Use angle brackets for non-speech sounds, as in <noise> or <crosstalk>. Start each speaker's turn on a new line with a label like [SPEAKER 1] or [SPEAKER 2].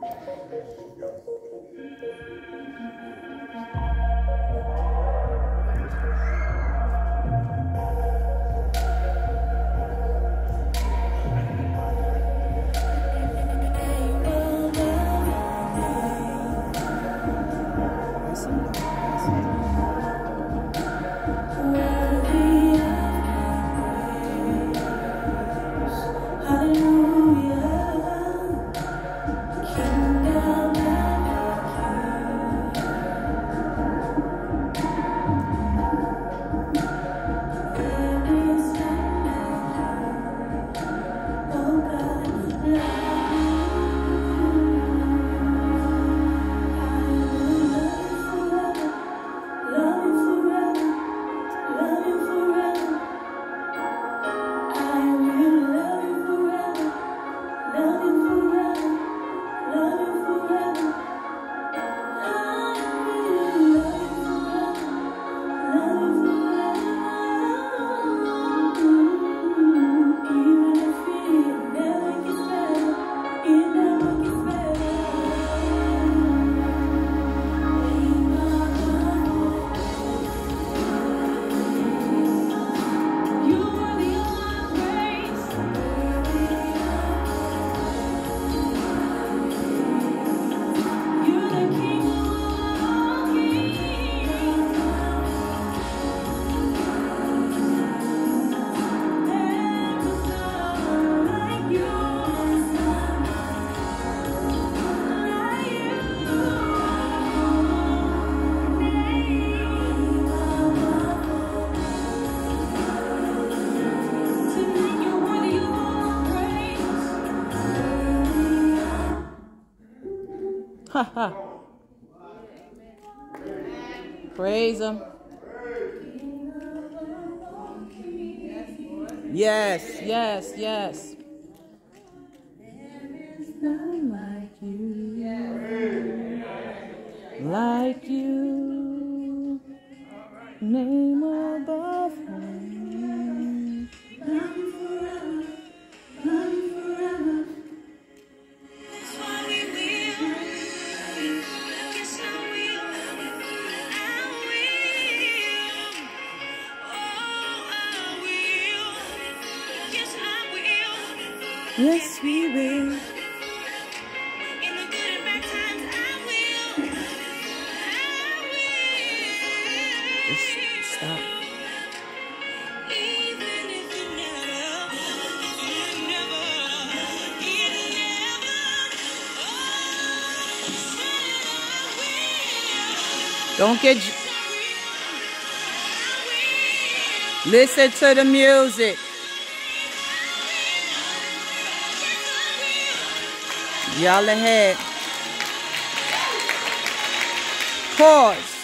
[SPEAKER 1] Thank you. <laughs> Praise Him. Yes, yes, yes. like you. Name above Yes, we will. Stop. Don't get. Listen to the music. Y'all ahead. Pause.